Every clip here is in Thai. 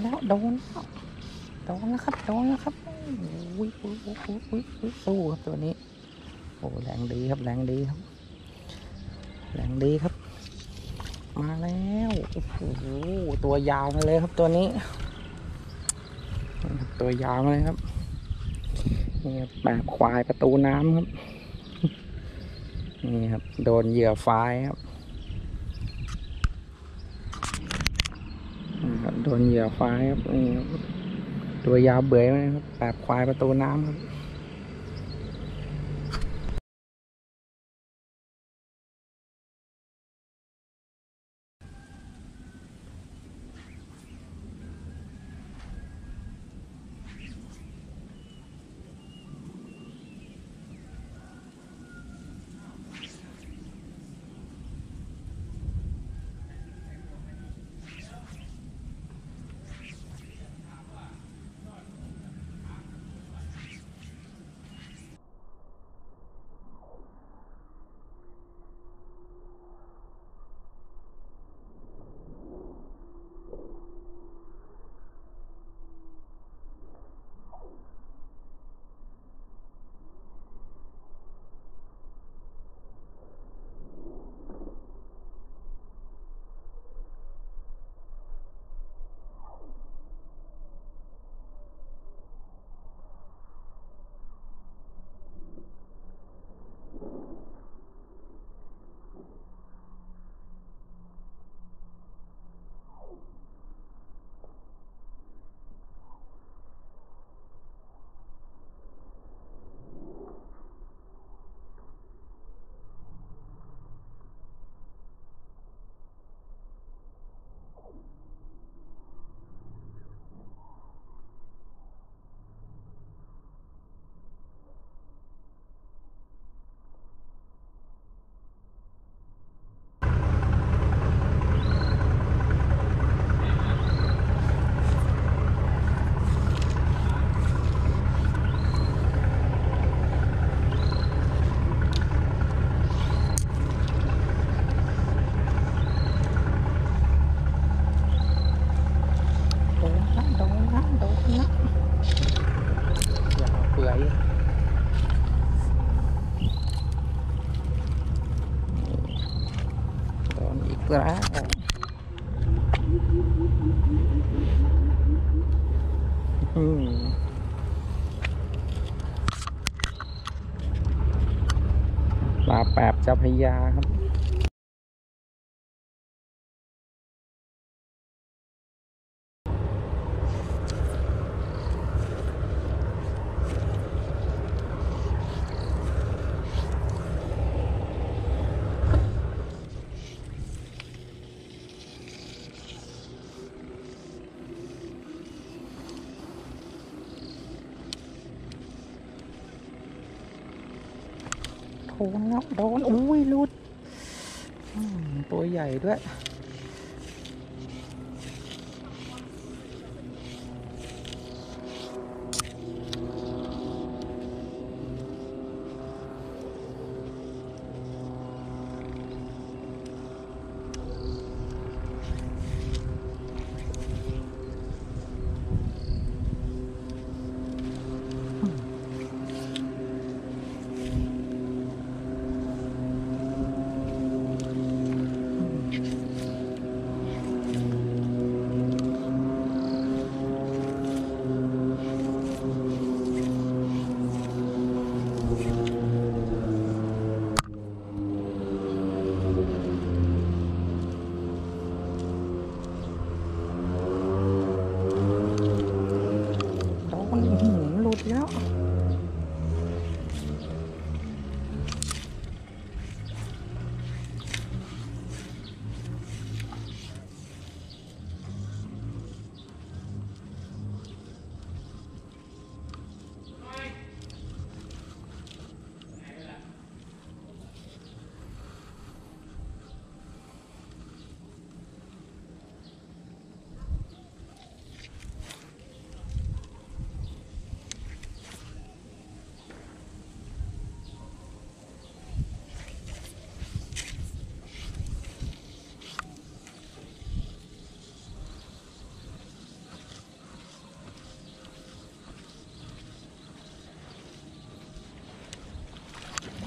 แล้วโดนแล้วโดนแล้วครับโดนแล้วครับอุ้ยอุ้ยอุ้ยอุ้ยอุ้ยสู้ครับตัวนี้โอ้แรงดีครับแรงดีครับแรงดีครับ มาแล้วโอ้โหตัวยาวมาเลยครับตัวนี้ ตัวยาวมาเลยครับนี่ครับแบบควายประตูน้ำครับนี่ครับโดนเหยื่อไฟครับนี่ครับ โดนเหยื่อไฟครับนี่ครับตัวยาวเบื่อยไหมครับแบบควายประตูน้ำครับ แล้วปลาแปบเจ้าพยาครับ โดนแล้วโดนอุ้ยลุดตัวใหญ่ด้วย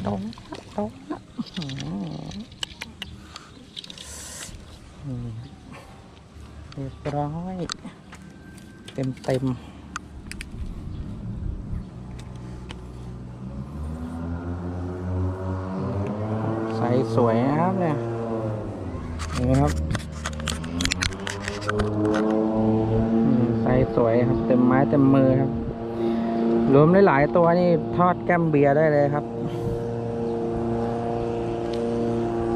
ตรงละตรงละอื้อหือนี่เรียบร้อย เต็มเต็มใสสวยครับเนี่ยนี่ครับใสสวยครับ เต็มไม้เต็มมือครับ รวมหลาย ๆ ตัวนี่ทอดแก้มเบียร์ได้เลยครับ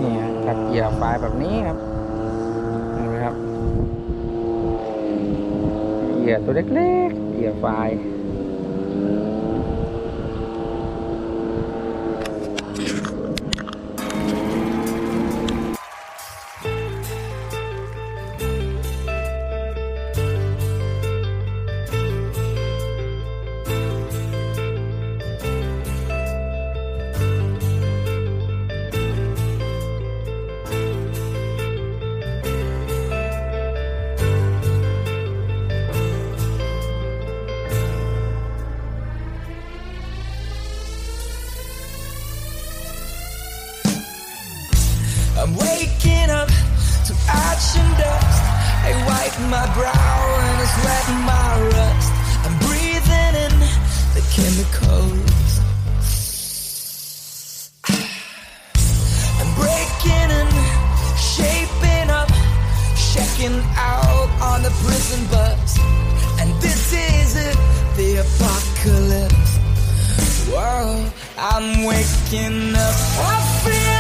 นี่ฮะ กัดเหยื่อปลายแบบนี้ครับเห็นไหมครับเกียร์ตัวเล็กๆเหยื่อไฟ I'm I wipe my brow and I sweat my rust. I'm breathing in the chemicals. I'm breaking and shaping up, checking out on the prison bus. And this is it, the apocalypse. Whoa, I'm waking up. I feel